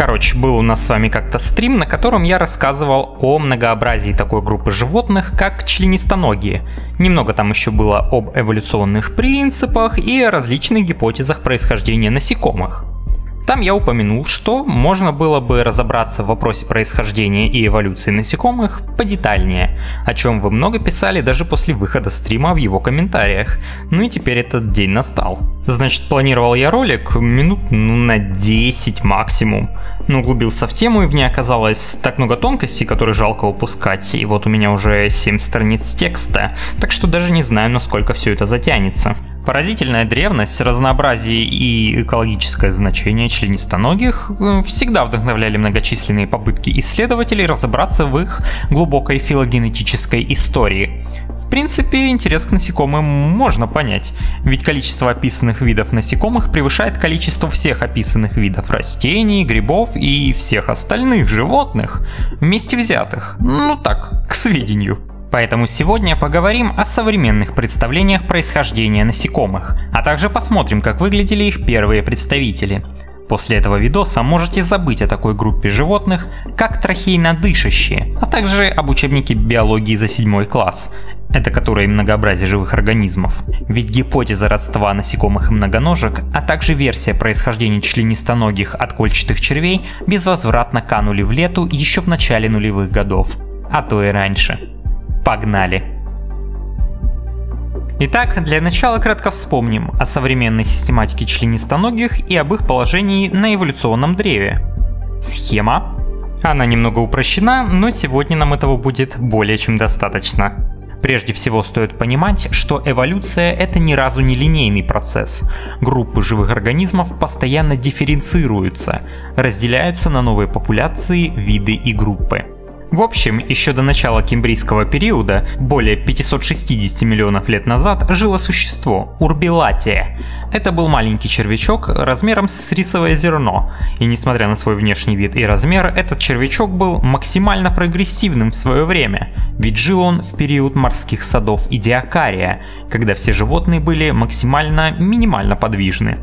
Короче, был у нас с вами как-то стрим, на котором я рассказывал о многообразии такой группы животных, как членистоногие. Немного там еще было об эволюционных принципах и различных гипотезах происхождения насекомых. Там я упомянул, что можно было бы разобраться в вопросе происхождения и эволюции насекомых подетальнее, о чем вы много писали даже после выхода стрима в его комментариях. Ну и теперь этот день настал. Значит, планировал я ролик минут ну, на 10 максимум. Но углубился в тему, и в ней оказалось так много тонкостей, которые жалко упускать, и вот у меня уже 7 страниц текста, так что даже не знаю, насколько все это затянется. Поразительная древность, разнообразие и экологическое значение членистоногих э, всегда вдохновляли многочисленные попытки исследователей разобраться в их глубокой филогенетической истории. В принципе, интерес к насекомым можно понять, ведь количество описанных видов насекомых превышает количество всех описанных видов растений, грибов и всех остальных животных, вместе взятых. Ну так, к сведению. Поэтому сегодня поговорим о современных представлениях происхождения насекомых, а также посмотрим, как выглядели их первые представители. После этого видоса можете забыть о такой группе животных, как трахейно-дышащие, а также об учебнике биологии за седьмой класс, это которые многообразие живых организмов. Ведь гипотеза родства насекомых и многоножек, а также версия происхождения членистоногих от кольчатых червей безвозвратно канули в лету еще в начале нулевых годов, а то и раньше. Погнали! Итак, для начала кратко вспомним о современной систематике членистоногих и об их положении на эволюционном древе. Схема. Она немного упрощена, но сегодня нам этого будет более чем достаточно. Прежде всего стоит понимать, что эволюция это ни разу не линейный процесс. Группы живых организмов постоянно дифференцируются, разделяются на новые популяции, виды и группы. В общем, еще до начала кембрийского периода, более 560 миллионов лет назад, жило существо – Урбилатия. Это был маленький червячок размером с рисовое зерно, и несмотря на свой внешний вид и размер, этот червячок был максимально прогрессивным в свое время, ведь жил он в период морских садов и диакария, когда все животные были максимально минимально подвижны.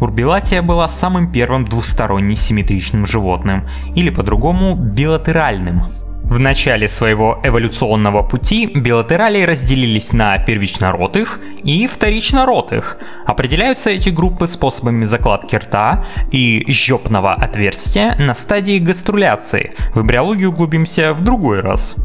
Урбилатия была самым первым двусторонне симметричным животным, или по-другому билатеральным. В начале своего эволюционного пути билатералии разделились на первичноротых и вторичноротых. Определяются эти группы способами закладки рта и жопного отверстия на стадии гаструляции. В эмбриологию углубимся в другой раз.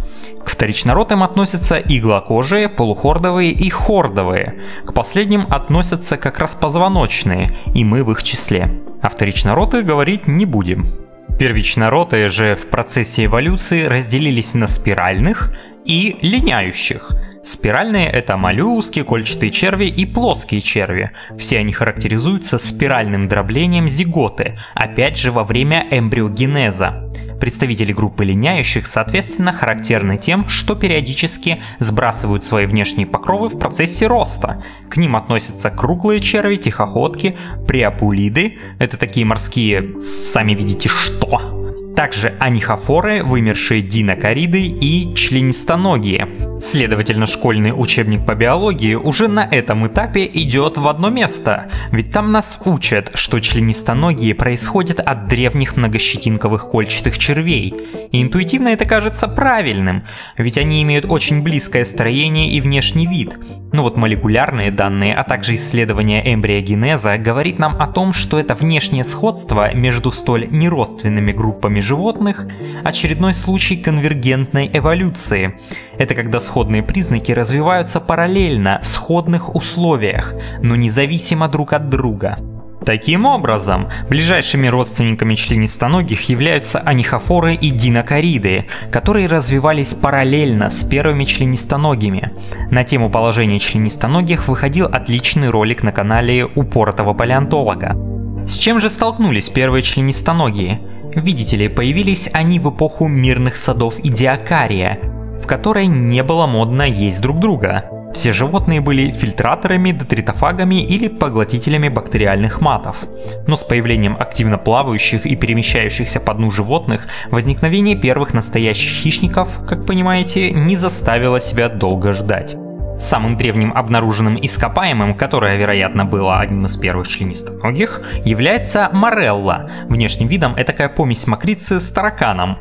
К вторичноротым относятся иглокожие, полухордовые и хордовые. К последним относятся как раз позвоночные, и мы в их числе. О вторичноротых говорить не будем. Первичноротые же в процессе эволюции разделились на спиральных и линяющих. Спиральные это моллюски, кольчатые черви и плоские черви. Все они характеризуются спиральным дроблением зиготы, опять же во время эмбриогенеза. Представители группы линяющих, соответственно, характерны тем, что периодически сбрасывают свои внешние покровы в процессе роста. К ним относятся круглые черви, тихоходки, приапулиды, это такие морские, сами видите что, также анихофоры, вымершие динокориды и членистоногие. Следовательно, школьный учебник по биологии уже на этом этапе идет в одно место, ведь там нас учат, что членистоногие происходят от древних многощетинковых кольчатых червей. И интуитивно это кажется правильным, ведь они имеют очень близкое строение и внешний вид. Но вот молекулярные данные, а также исследования эмбриогенеза говорит нам о том, что это внешнее сходство между столь неродственными группами животных – очередной случай конвергентной эволюции. Это когда сходные признаки развиваются параллельно в сходных условиях, но независимо друг от друга. Таким образом, ближайшими родственниками членистоногих являются анихофоры и динокориды, которые развивались параллельно с первыми членистоногими. На тему положения членистоногих выходил отличный ролик на канале упоротого палеонтолога. С чем же столкнулись первые членистоногие? Видите ли, появились они в эпоху мирных садов и диакария, в которой не было модно есть друг друга. Все животные были фильтраторами, детритофагами или поглотителями бактериальных матов. Но с появлением активно плавающих и перемещающихся по дну животных, возникновение первых настоящих хищников, как понимаете, не заставило себя долго ждать. Самым древним обнаруженным ископаемым, которое, вероятно, было одним из первых членистоногих, является морелла. Внешним видом это такая помесь мокрицы с тараканом.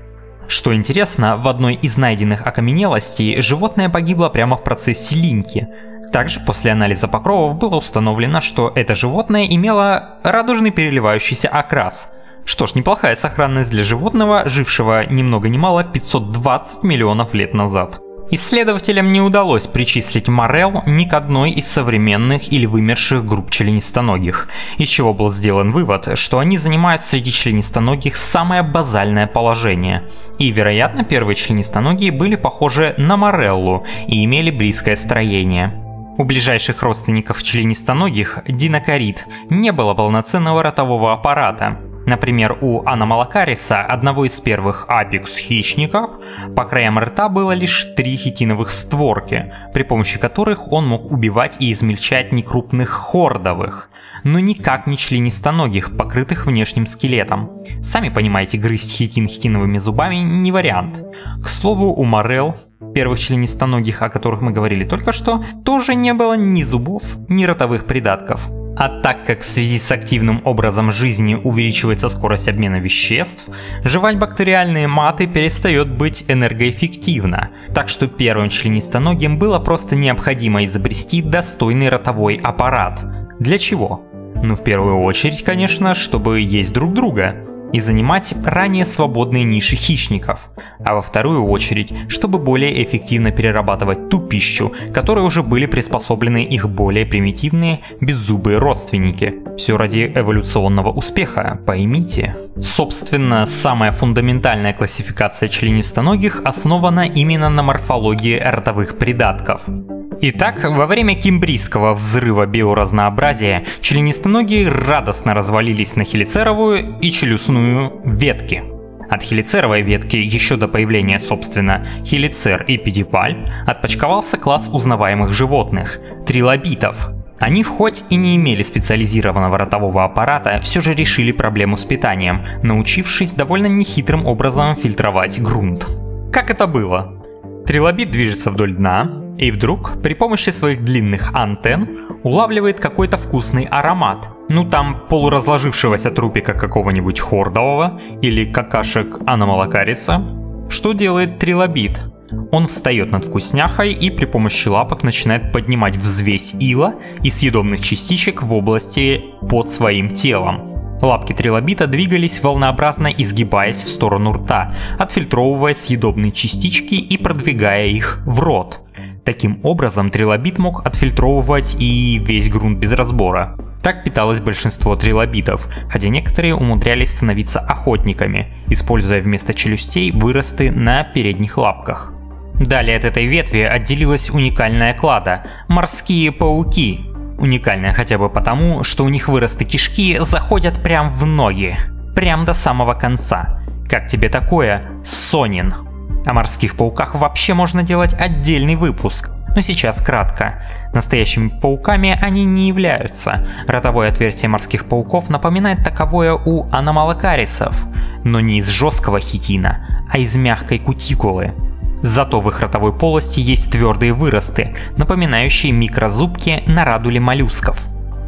Что интересно, в одной из найденных окаменелостей животное погибло прямо в процессе линьки. Также после анализа покровов было установлено, что это животное имело радужный переливающийся окрас. Что ж, неплохая сохранность для животного, жившего ни много ни мало 520 миллионов лет назад. Исследователям не удалось причислить морел ни к одной из современных или вымерших групп членистоногих, из чего был сделан вывод, что они занимают среди членистоногих самое базальное положение. И, вероятно, первые членистоногие были похожи на мореллу и имели близкое строение. У ближайших родственников членистоногих, динокорид, не было полноценного ротового аппарата, Например, у аномалакариса, одного из первых апекс-хищников, по краям рта было лишь три хитиновых створки, при помощи которых он мог убивать и измельчать некрупных хордовых, но никак не членистоногих, покрытых внешним скелетом. Сами понимаете, грызть хитин хитиновыми зубами не вариант. К слову, у Морел, первых членистоногих, о которых мы говорили только что, тоже не было ни зубов, ни ротовых придатков. А так как в связи с активным образом жизни увеличивается скорость обмена веществ, жевать бактериальные маты перестает быть энергоэффективно. Так что первым членистоногим было просто необходимо изобрести достойный ротовой аппарат. Для чего? Ну, в первую очередь, конечно, чтобы есть друг друга и занимать ранее свободные ниши хищников, а во вторую очередь, чтобы более эффективно перерабатывать ту пищу, которой уже были приспособлены их более примитивные беззубые родственники. Все ради эволюционного успеха, поймите. Собственно, самая фундаментальная классификация членистоногих основана именно на морфологии ротовых придатков. Итак, во время кимбрийского взрыва биоразнообразия членистоногие радостно развалились на хелицеровую и челюстную ветки. От хелицеровой ветки еще до появления, собственно, хелицер и педипаль отпочковался класс узнаваемых животных – трилобитов. Они хоть и не имели специализированного ротового аппарата, все же решили проблему с питанием, научившись довольно нехитрым образом фильтровать грунт. Как это было? Трилобит движется вдоль дна, и вдруг при помощи своих длинных антенн улавливает какой-то вкусный аромат. Ну там полуразложившегося трупика какого-нибудь хордового или какашек аномалакариса. Что делает трилобит? Он встает над вкусняхой и при помощи лапок начинает поднимать взвесь ила и съедобных частичек в области под своим телом. Лапки трилобита двигались волнообразно изгибаясь в сторону рта, отфильтровывая съедобные частички и продвигая их в рот. Таким образом, трилобит мог отфильтровывать и весь грунт без разбора. Так питалось большинство трилобитов, хотя некоторые умудрялись становиться охотниками, используя вместо челюстей выросты на передних лапках. Далее от этой ветви отделилась уникальная клада – морские пауки. Уникальная хотя бы потому, что у них выросты кишки заходят прям в ноги, прям до самого конца. Как тебе такое, Сонин? О морских пауках вообще можно делать отдельный выпуск, но сейчас кратко. Настоящими пауками они не являются. Ротовое отверстие морских пауков напоминает таковое у аномалокарисов, но не из жесткого хитина, а из мягкой кутикулы. Зато в их ротовой полости есть твердые выросты, напоминающие микрозубки на радуле моллюсков.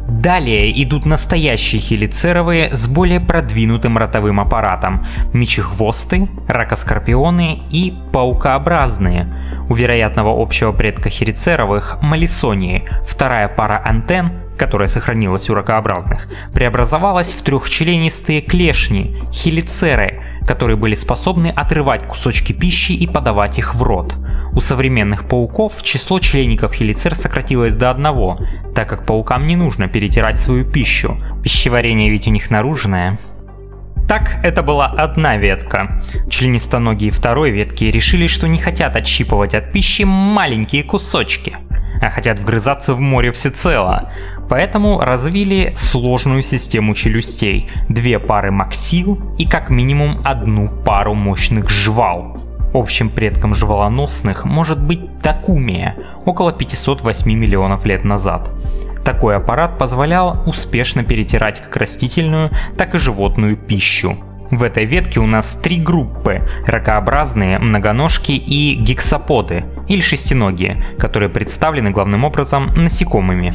Далее идут настоящие хелицеровые с более продвинутым ротовым аппаратом, мечехвосты, ракоскорпионы и паукообразные. У вероятного общего предка хелицеровых малисонии вторая пара антенн, которая сохранилась у ракообразных, преобразовалась в трехчленистые клешни, хелицеры, которые были способны отрывать кусочки пищи и подавать их в рот – у современных пауков число членников хелицер сократилось до одного, так как паукам не нужно перетирать свою пищу. Пищеварение ведь у них наружное. Так, это была одна ветка. Членистоногие второй ветки решили, что не хотят отщипывать от пищи маленькие кусочки, а хотят вгрызаться в море всецело. Поэтому развили сложную систему челюстей, две пары максил и как минимум одну пару мощных жвал. Общим предком жвалоносных может быть такумия около 508 миллионов лет назад. Такой аппарат позволял успешно перетирать как растительную, так и животную пищу. В этой ветке у нас три группы – ракообразные, многоножки и гексаподы, или шестиногие, которые представлены главным образом насекомыми.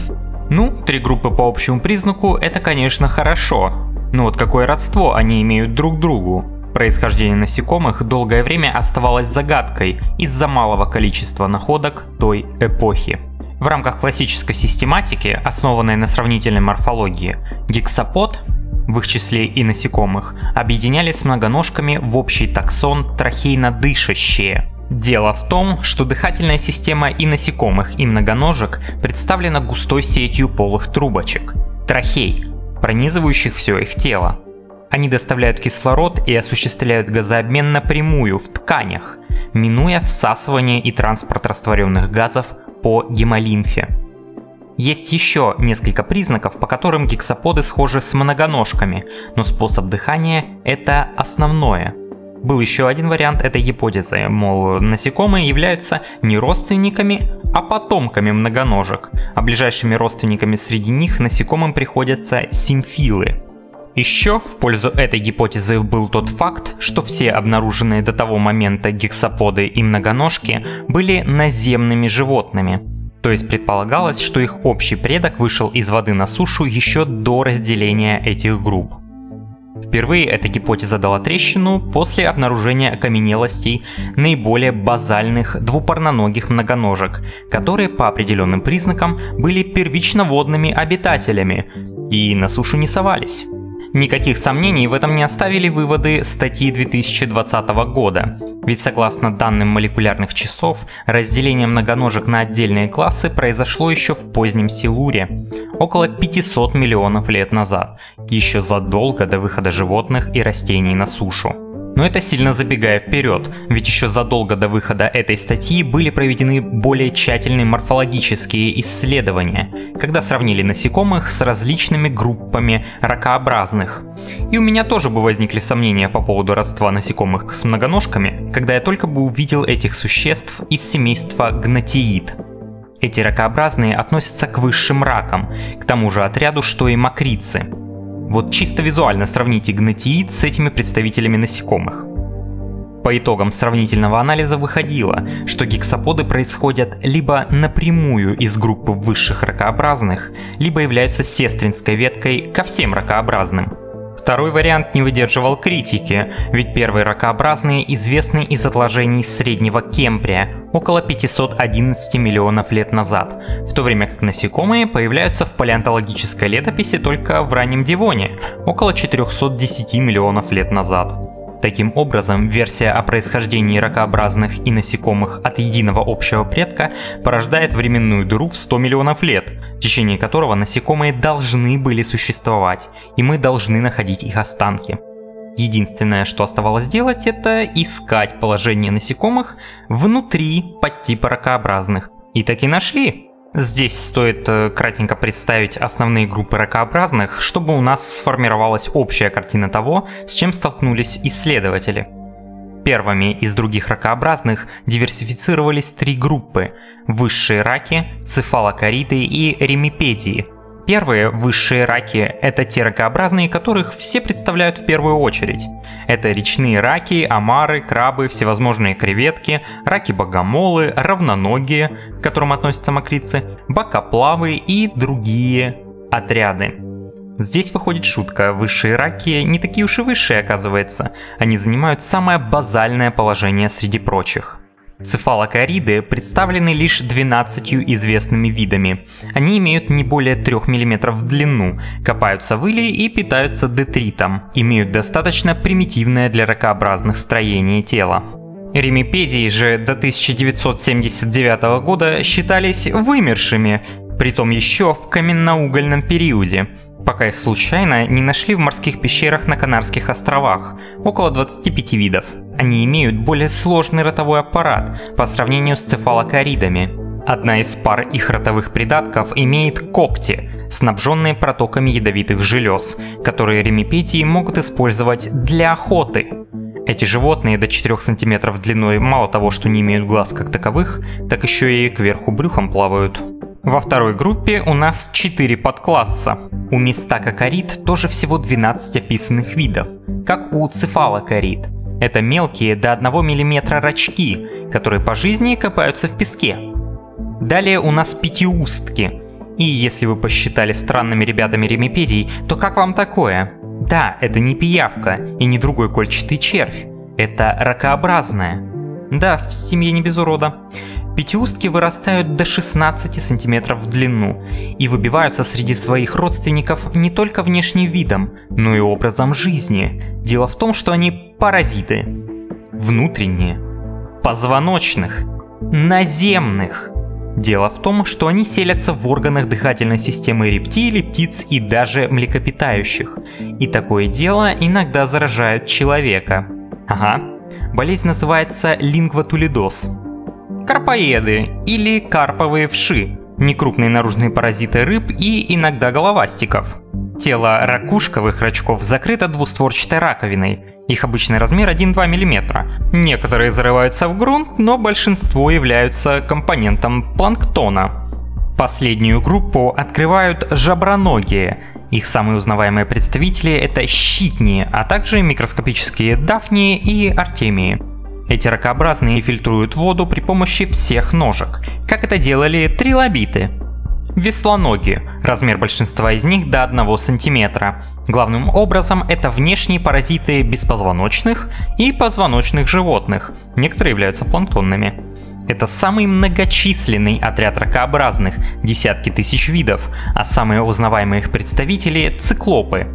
Ну, три группы по общему признаку – это, конечно, хорошо. Но вот какое родство они имеют друг другу? Происхождение насекомых долгое время оставалось загадкой из-за малого количества находок той эпохи. В рамках классической систематики, основанной на сравнительной морфологии, гексапод в их числе и насекомых, объединялись с многоножками в общий таксон трахейно-дышащие. Дело в том, что дыхательная система и насекомых, и многоножек представлена густой сетью полых трубочек – трахей, пронизывающих все их тело. Они доставляют кислород и осуществляют газообмен напрямую в тканях, минуя всасывание и транспорт растворенных газов по гемолимфе. Есть еще несколько признаков, по которым гексаподы схожи с многоножками, но способ дыхания – это основное. Был еще один вариант этой гипотезы, мол, насекомые являются не родственниками, а потомками многоножек, а ближайшими родственниками среди них насекомым приходятся симфилы. Еще в пользу этой гипотезы был тот факт, что все обнаруженные до того момента гексаподы и многоножки были наземными животными, то есть предполагалось, что их общий предок вышел из воды на сушу еще до разделения этих групп. Впервые эта гипотеза дала трещину после обнаружения окаменелостей наиболее базальных двупарноногих многоножек, которые по определенным признакам были первично водными обитателями и на сушу не совались. Никаких сомнений в этом не оставили выводы статьи 2020 года, ведь согласно данным молекулярных часов, разделение многоножек на отдельные классы произошло еще в позднем Силуре, около 500 миллионов лет назад, еще задолго до выхода животных и растений на сушу. Но это сильно забегая вперед, ведь еще задолго до выхода этой статьи были проведены более тщательные морфологические исследования, когда сравнили насекомых с различными группами ракообразных. И у меня тоже бы возникли сомнения по поводу родства насекомых с многоножками, когда я только бы увидел этих существ из семейства гнатиид. Эти ракообразные относятся к высшим ракам, к тому же отряду, что и макрицы – вот чисто визуально сравните гнатиид с этими представителями насекомых. По итогам сравнительного анализа выходило, что гексаподы происходят либо напрямую из группы высших ракообразных, либо являются сестринской веткой ко всем ракообразным. Второй вариант не выдерживал критики, ведь первые ракообразные известны из отложений среднего Кембрия, около 511 миллионов лет назад, в то время как насекомые появляются в палеонтологической летописи только в раннем Девоне, около 410 миллионов лет назад. Таким образом, версия о происхождении ракообразных и насекомых от единого общего предка порождает временную дыру в 100 миллионов лет, в течение которого насекомые должны были существовать, и мы должны находить их останки. Единственное, что оставалось делать, это искать положение насекомых внутри подтипа ракообразных. И так и нашли. Здесь стоит э, кратенько представить основные группы ракообразных, чтобы у нас сформировалась общая картина того, с чем столкнулись исследователи. Первыми из других ракообразных диверсифицировались три группы – высшие раки, цефалокориды и ремипедии – Первые высшие раки – это те ракообразные, которых все представляют в первую очередь. Это речные раки, омары, крабы, всевозможные креветки, раки-богомолы, равноногие, к которым относятся мокрицы, бокоплавы и другие отряды. Здесь выходит шутка, высшие раки не такие уж и высшие оказывается, они занимают самое базальное положение среди прочих. Цефалокориды представлены лишь 12 известными видами. Они имеют не более 3 мм в длину, копаются в иле и питаются детритом, имеют достаточно примитивное для ракообразных строение тела. Ремипедии же до 1979 года считались вымершими, притом еще в каменноугольном периоде, пока их случайно не нашли в морских пещерах на Канарских островах, около 25 видов. Они имеют более сложный ротовой аппарат по сравнению с цефалокоридами. Одна из пар их ротовых придатков имеет когти, снабженные протоками ядовитых желез, которые ремипетии могут использовать для охоты. Эти животные до 4 см длиной мало того, что не имеют глаз как таковых, так еще и кверху брюхом плавают. Во второй группе у нас 4 подкласса. У мистакокорид тоже всего 12 описанных видов, как у цефалокорид. Это мелкие до 1 мм рачки, которые по жизни копаются в песке. Далее у нас пятиустки. И если вы посчитали странными ребятами ремипедий, то как вам такое? Да, это не пиявка и не другой кольчатый червь. Это ракообразная. Да, в семье не без урода. Пятиустки вырастают до 16 сантиметров в длину и выбиваются среди своих родственников не только внешним видом, но и образом жизни. Дело в том, что они паразиты. Внутренние. Позвоночных. Наземных. Дело в том, что они селятся в органах дыхательной системы рептилий, птиц и даже млекопитающих. И такое дело иногда заражают человека. Ага. Болезнь называется лингвотулидоз. Карпоеды или карповые вши – некрупные наружные паразиты рыб и иногда головастиков. Тело ракушковых рачков закрыто двустворчатой раковиной. Их обычный размер 1-2 мм. Некоторые зарываются в грунт, но большинство являются компонентом планктона. Последнюю группу открывают жаброногие. Их самые узнаваемые представители это щитни, а также микроскопические дафнии и артемии. Эти ракообразные фильтруют воду при помощи всех ножек, как это делали трилобиты. Веслоноги. Размер большинства из них до 1 см. Главным образом это внешние паразиты беспозвоночных и позвоночных животных. Некоторые являются планктонными. Это самый многочисленный отряд ракообразных, десятки тысяч видов, а самые узнаваемые их представители – циклопы,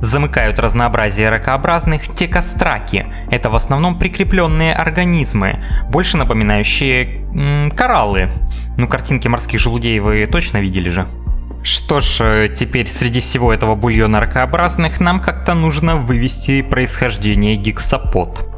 Замыкают разнообразие ракообразных текостраки. Это в основном прикрепленные организмы, больше напоминающие м, кораллы. Ну, картинки морских желудей вы точно видели же. Что ж, э, теперь среди всего этого бульона ракообразных нам как-то нужно вывести происхождение гексапод.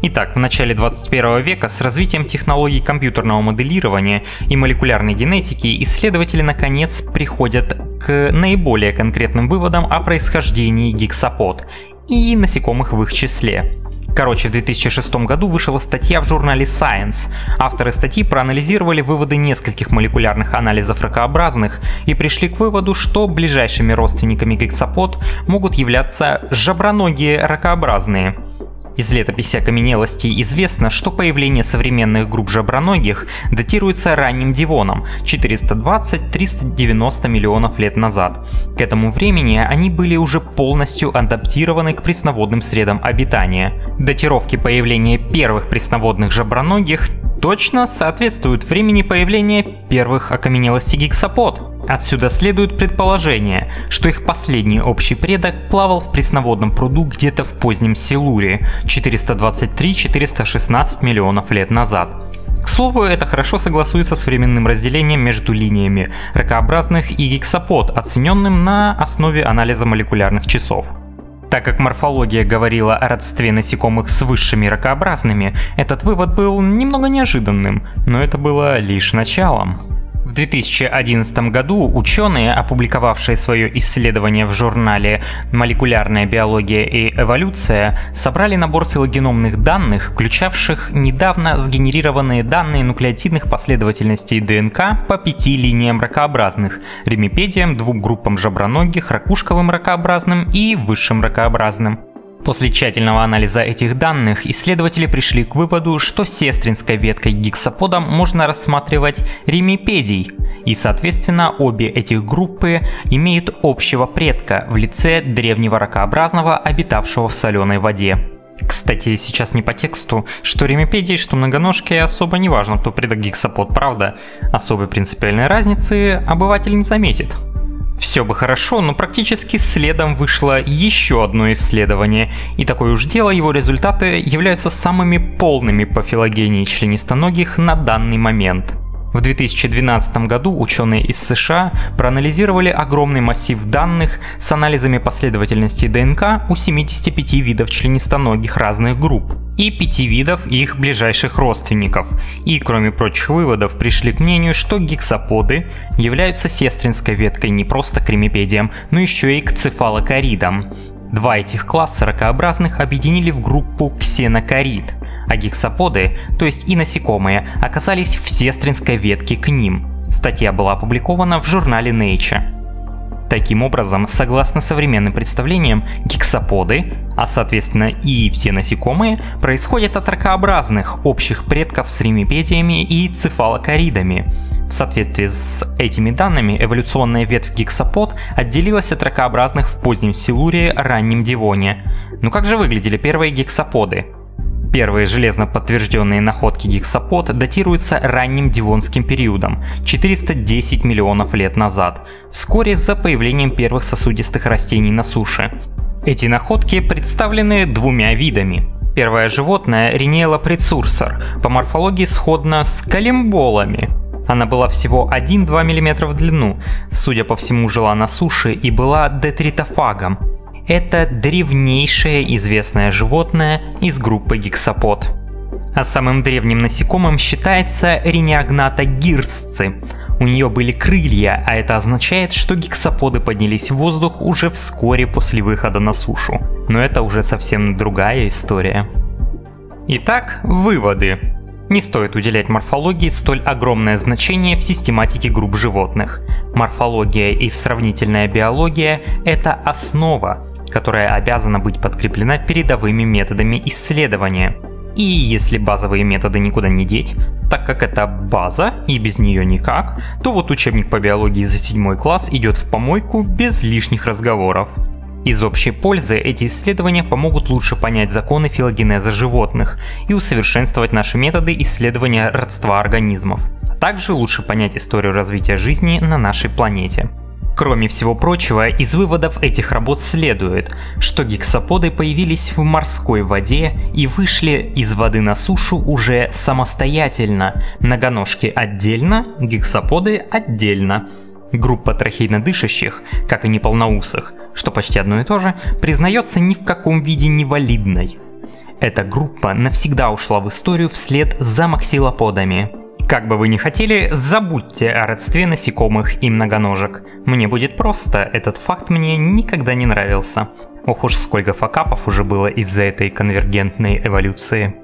Итак, в начале 21 века с развитием технологий компьютерного моделирования и молекулярной генетики исследователи наконец приходят к наиболее конкретным выводам о происхождении гексапод и насекомых в их числе. Короче, в 2006 году вышла статья в журнале Science. Авторы статьи проанализировали выводы нескольких молекулярных анализов ракообразных и пришли к выводу, что ближайшими родственниками гексапод могут являться жаброногие ракообразные – из летописи окаменелостей известно, что появление современных групп жаброногих датируется ранним Дивоном 420-390 миллионов лет назад. К этому времени они были уже полностью адаптированы к пресноводным средам обитания. Датировки появления первых пресноводных жаброногих точно соответствуют времени появления первых окаменелостей гексапод. Отсюда следует предположение, что их последний общий предок плавал в пресноводном пруду где-то в позднем Силуре 423-416 миллионов лет назад. К слову, это хорошо согласуется с временным разделением между линиями ракообразных и гексапод, оцененным на основе анализа молекулярных часов. Так как морфология говорила о родстве насекомых с высшими ракообразными, этот вывод был немного неожиданным, но это было лишь началом. В 2011 году ученые, опубликовавшие свое исследование в журнале «Молекулярная биология и эволюция», собрали набор филогеномных данных, включавших недавно сгенерированные данные нуклеотидных последовательностей ДНК по пяти линиям ракообразных – ремипедиям, двум группам жаброногих, ракушковым ракообразным и высшим ракообразным. После тщательного анализа этих данных исследователи пришли к выводу, что сестринской веткой гексапода можно рассматривать ремипедий, и соответственно обе этих группы имеют общего предка в лице древнего ракообразного, обитавшего в соленой воде. Кстати, сейчас не по тексту, что ремипедии, что многоножки особо не важно, кто предок гексапод, правда? Особой принципиальной разницы обыватель не заметит. Все бы хорошо, но практически следом вышло еще одно исследование, и такое уж дело, его результаты являются самыми полными по филогении членистоногих на данный момент. В 2012 году ученые из США проанализировали огромный массив данных с анализами последовательности ДНК у 75 видов членистоногих разных групп и 5 видов их ближайших родственников. И кроме прочих выводов пришли к мнению, что гексаподы являются сестринской веткой не просто к ремипедиям, но еще и к цефалокоридам. Два этих класса ракообразных объединили в группу ксенокорид – а гексаподы, то есть и насекомые, оказались в сестринской ветке к ним. Статья была опубликована в журнале Nature. Таким образом, согласно современным представлениям, гексаподы, а соответственно и все насекомые, происходят от ракообразных общих предков с римипедиями и цефалокоридами. В соответствии с этими данными, эволюционная ветвь гексапод отделилась от ракообразных в позднем Силуре, раннем Дивоне. Но как же выглядели первые гексаподы? Первые железно подтвержденные находки гексапод датируются ранним Дивонским периодом, 410 миллионов лет назад, вскоре за появлением первых сосудистых растений на суше. Эти находки представлены двумя видами. Первое животное Ринела прецурсор, по морфологии сходно с колемболами. Она была всего 1-2 мм в длину, судя по всему жила на суше и была детритофагом, это древнейшее известное животное из группы гексапод. А самым древним насекомым считается ринеогната гирсцы. У нее были крылья, а это означает, что гексаподы поднялись в воздух уже вскоре после выхода на сушу. Но это уже совсем другая история. Итак, выводы. Не стоит уделять морфологии столь огромное значение в систематике групп животных. Морфология и сравнительная биология – это основа, которая обязана быть подкреплена передовыми методами исследования. И если базовые методы никуда не деть, так как это база и без нее никак, то вот учебник по биологии за седьмой класс идет в помойку без лишних разговоров. Из общей пользы эти исследования помогут лучше понять законы филогенеза животных и усовершенствовать наши методы исследования родства организмов. Также лучше понять историю развития жизни на нашей планете. Кроме всего прочего, из выводов этих работ следует, что гексаподы появились в морской воде и вышли из воды на сушу уже самостоятельно, многоножки отдельно, гексаподы отдельно. Группа трахейнодышащих, как и неполноусых, что почти одно и то же, признается ни в каком виде невалидной. Эта группа навсегда ушла в историю вслед за максилоподами. Как бы вы ни хотели, забудьте о родстве насекомых и многоножек. Мне будет просто, этот факт мне никогда не нравился. Ох уж сколько факапов уже было из-за этой конвергентной эволюции.